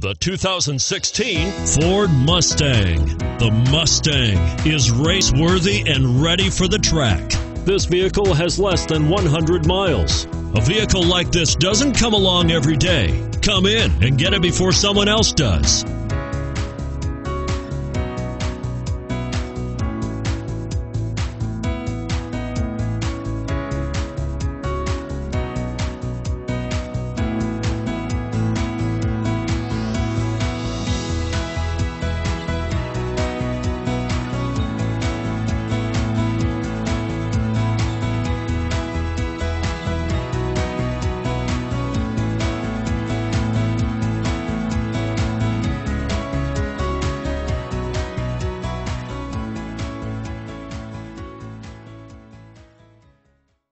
The 2016 Ford Mustang. The Mustang is race worthy and ready for the track. This vehicle has less than 100 miles. A vehicle like this doesn't come along every day. Come in and get it before someone else does.